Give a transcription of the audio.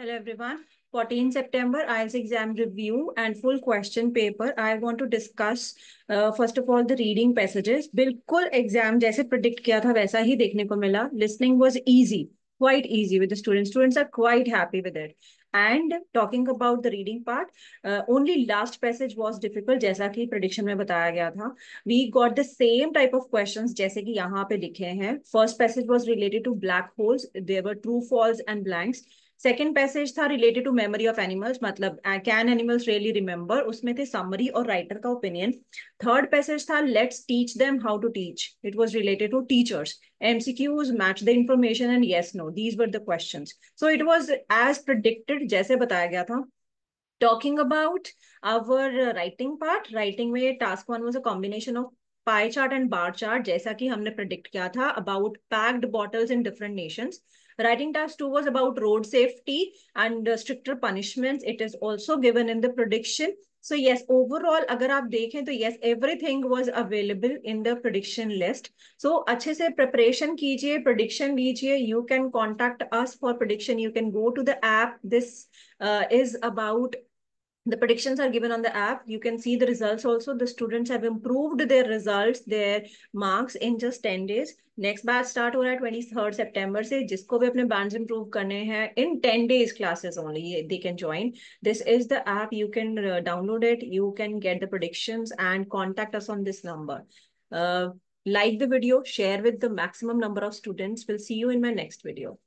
Hello everyone. 14 September IELTS exam review and full question paper. I want to discuss uh, first of all the reading passages. बिल्कुल exam जैसे predict किया था वैसा ही देखने को मिला. Listening was easy, quite easy with the students. Students are quite happy with it. And talking about the reading part, uh, only last passage was difficult जैसा कि prediction में बताया गया था. We got the same type of questions जैसे कि यहाँ पे लिखे हैं. First passage was related to black holes. There were true, false and blanks. Second passage था related to memory of animals मतलब कैन एनिमल्स रियली रिमेम्बर उसमें थे समरी और राइटर का ओपिनियन थर्ड पैसेज था let's teach them how to teach it was related to teachers MCQs match the information and yes no these were the questions so it was as predicted जैसे बताया गया था. Talking about our writing part, writing में task one was a combination of pie chart and bar chart जैसा कि हमने predict किया था about packed bottles in different nations writing task two was about road safety and stricter punishment it is also given in the prediction so yes overall अगर आप देखें तो yes everything was available in the prediction list so अच्छे से preparation कीजिए prediction लीजिए. You can contact us for prediction you can go to the app this is about the predictions are given on the app you can see the results also the students have improved their results their marks in just 10 days next batch start हो रहा है 23rd September से जिसको भी अपने bands improve करने हैं in 10 days classes only they can join this is the app you can uh, download it you can get the predictions and contact us on this number uh, like the video share with the maximum number of students we'll see you in my next video